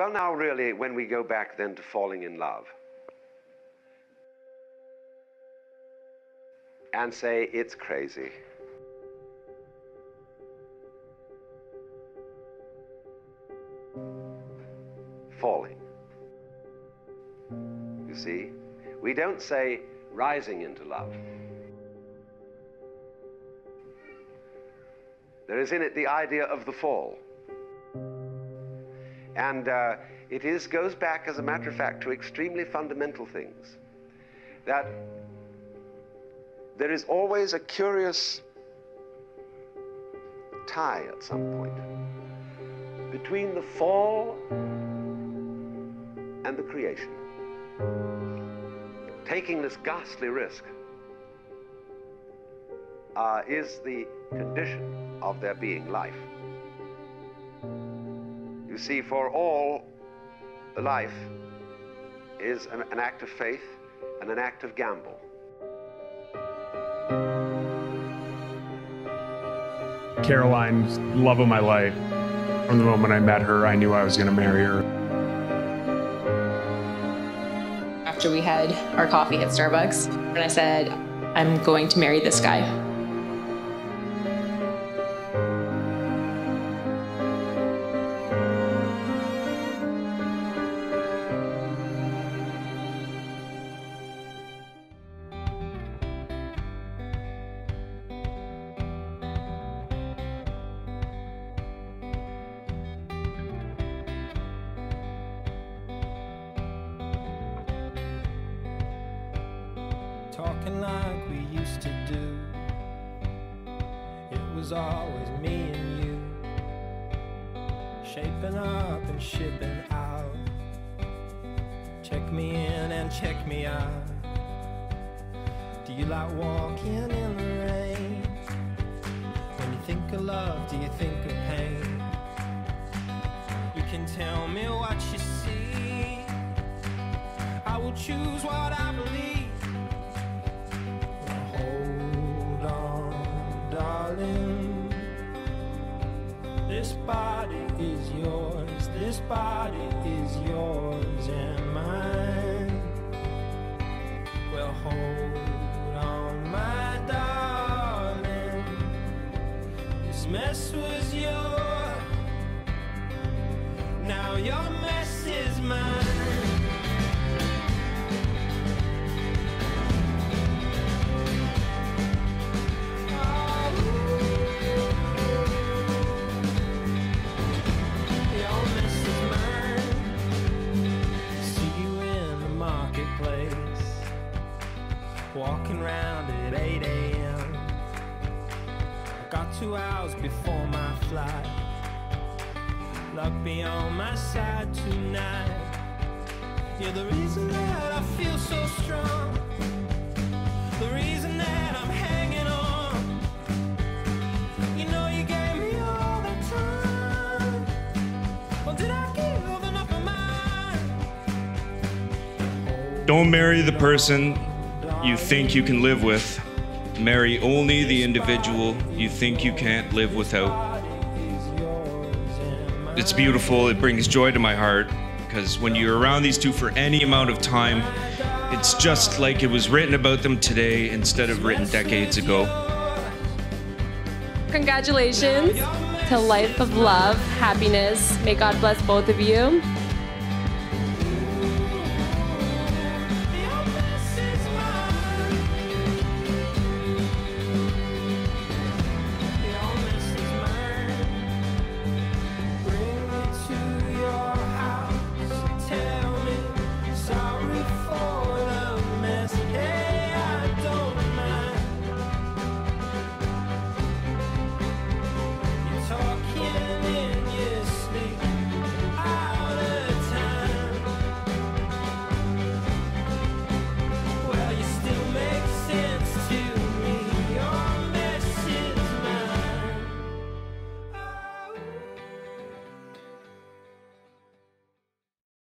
Well, now, really, when we go back then to falling in love and say it's crazy. Falling. You see? We don't say rising into love. There is in it the idea of the fall. And uh, it is, goes back, as a matter of fact, to extremely fundamental things. That there is always a curious tie at some point between the fall and the creation. Taking this ghastly risk uh, is the condition of there being life. You see, for all, the life is an, an act of faith and an act of gamble. Caroline's love of my life. From the moment I met her, I knew I was going to marry her. After we had our coffee at Starbucks, and I said, I'm going to marry this guy. Talking like we used to do. It was always me and you, shaping up and shipping out. Check me in and check me out. Do you like walking in the rain? When you think of love, do you think of pain? You can tell me what you see. I will choose what I This body is yours. This body is yours and mine. Well, hold on, my darling. This mess was yours. Now your mess is mine. Walking round at 8 a.m. Got two hours before my flight. Luck be on my side tonight. You're the reason that I feel so strong. The reason that I'm hanging on. You know you gave me all the time. Well, did I give enough of mine? Don't marry the person you think you can live with. Marry only the individual you think you can't live without. It's beautiful. It brings joy to my heart because when you're around these two for any amount of time, it's just like it was written about them today instead of written decades ago. Congratulations to Life of Love, Happiness. May God bless both of you.